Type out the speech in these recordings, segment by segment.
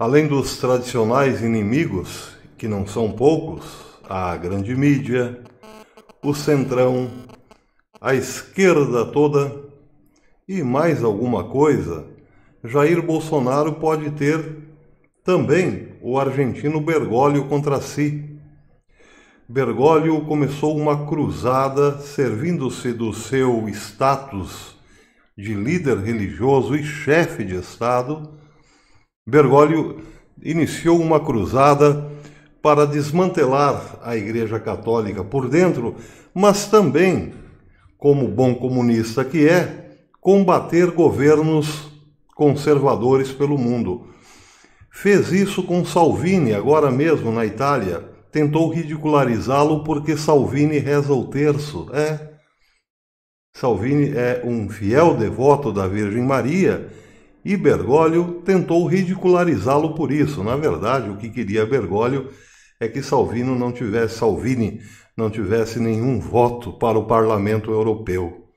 Além dos tradicionais inimigos, que não são poucos, a grande mídia, o centrão, a esquerda toda e mais alguma coisa, Jair Bolsonaro pode ter também o argentino Bergoglio contra si. Bergoglio começou uma cruzada servindo-se do seu status de líder religioso e chefe de Estado. Bergoglio iniciou uma cruzada para desmantelar a Igreja Católica por dentro, mas também, como bom comunista que é, combater governos conservadores pelo mundo. Fez isso com Salvini, agora mesmo na Itália. Tentou ridicularizá-lo porque Salvini reza o terço. É. Salvini é um fiel devoto da Virgem Maria e Bergoglio tentou ridicularizá-lo por isso. Na verdade, o que queria Bergoglio é que Salvini não tivesse Salvini não tivesse nenhum voto para o Parlamento Europeu.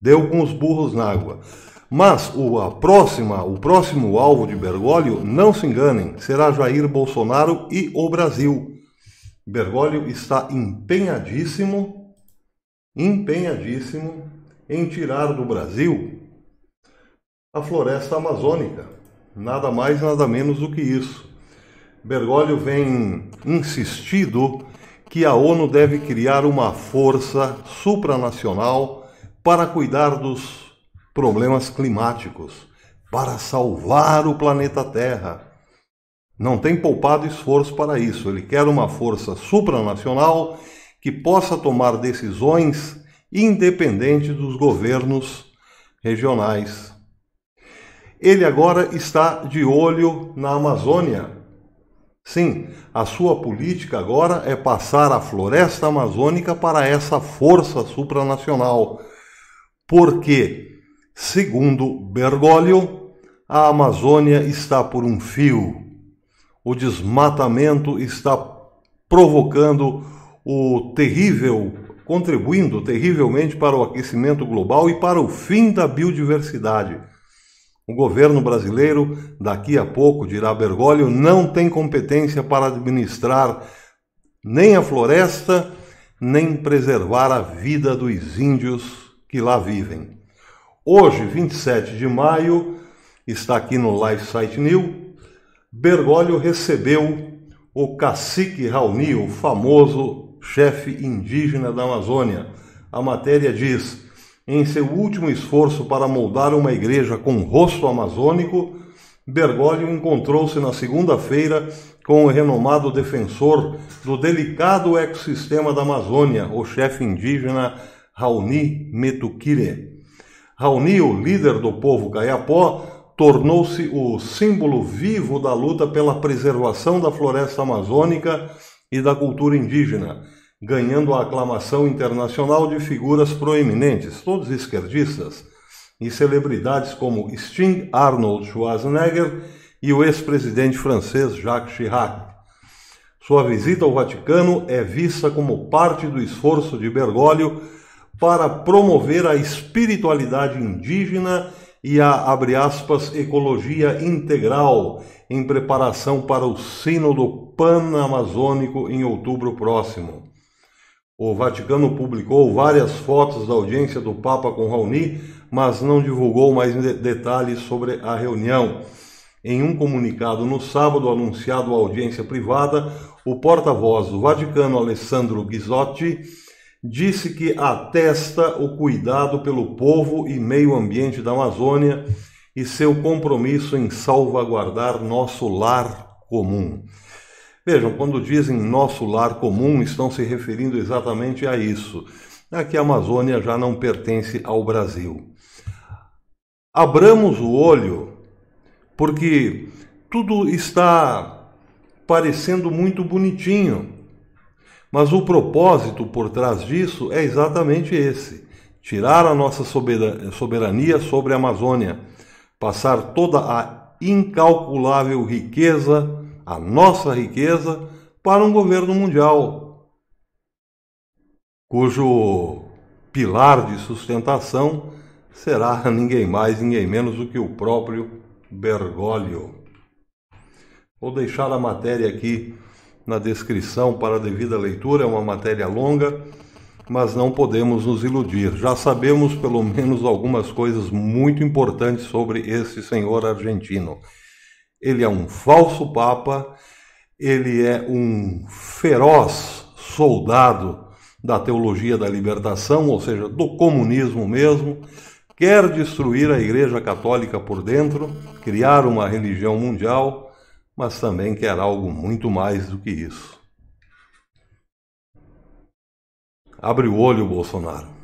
Deu com os burros na água. Mas o, a próxima, o próximo alvo de Bergoglio, não se enganem, será Jair Bolsonaro e o Brasil. Bergoglio está empenhadíssimo, empenhadíssimo em tirar do Brasil a floresta amazônica. Nada mais, nada menos do que isso. Bergoglio vem insistido que a ONU deve criar uma força supranacional para cuidar dos problemas climáticos, para salvar o planeta Terra. Não tem poupado esforço para isso. Ele quer uma força supranacional que possa tomar decisões independente dos governos regionais. Ele agora está de olho na Amazônia Sim, a sua política agora é passar a floresta amazônica para essa força supranacional. Porque, segundo Bergoglio, a Amazônia está por um fio. O desmatamento está provocando o terrível, contribuindo terrivelmente para o aquecimento global e para o fim da biodiversidade. O governo brasileiro, daqui a pouco, dirá Bergoglio, não tem competência para administrar nem a floresta, nem preservar a vida dos índios que lá vivem. Hoje, 27 de maio, está aqui no Live Site New, Bergoglio recebeu o cacique Raoni, o famoso chefe indígena da Amazônia. A matéria diz: em seu último esforço para moldar uma igreja com rosto amazônico, Bergoglio encontrou-se na segunda-feira com o renomado defensor do delicado ecossistema da Amazônia, o chefe indígena Raoni Metukire. Raoni, o líder do povo caiapó, tornou-se o símbolo vivo da luta pela preservação da floresta amazônica e da cultura indígena ganhando a aclamação internacional de figuras proeminentes, todos esquerdistas, e celebridades como Sting, Arnold Schwarzenegger e o ex-presidente francês Jacques Chirac. Sua visita ao Vaticano é vista como parte do esforço de Bergoglio para promover a espiritualidade indígena e a, abre aspas, ecologia integral em preparação para o Sínodo Pan-Amazônico em outubro próximo. O Vaticano publicou várias fotos da audiência do Papa com Raoni, mas não divulgou mais detalhes sobre a reunião. Em um comunicado no sábado anunciado a audiência privada, o porta-voz do Vaticano, Alessandro Ghisotti, disse que atesta o cuidado pelo povo e meio ambiente da Amazônia e seu compromisso em salvaguardar nosso lar comum. Vejam, quando dizem nosso lar comum, estão se referindo exatamente a isso. É que a Amazônia já não pertence ao Brasil. Abramos o olho, porque tudo está parecendo muito bonitinho. Mas o propósito por trás disso é exatamente esse: tirar a nossa soberania sobre a Amazônia, passar toda a incalculável riqueza a nossa riqueza para um governo mundial, cujo pilar de sustentação será ninguém mais, ninguém menos do que o próprio Bergoglio. Vou deixar a matéria aqui na descrição para a devida leitura, é uma matéria longa, mas não podemos nos iludir. Já sabemos pelo menos algumas coisas muito importantes sobre esse senhor argentino. Ele é um falso papa, ele é um feroz soldado da teologia da libertação, ou seja, do comunismo mesmo, quer destruir a Igreja Católica por dentro, criar uma religião mundial, mas também quer algo muito mais do que isso. Abre o olho, Bolsonaro.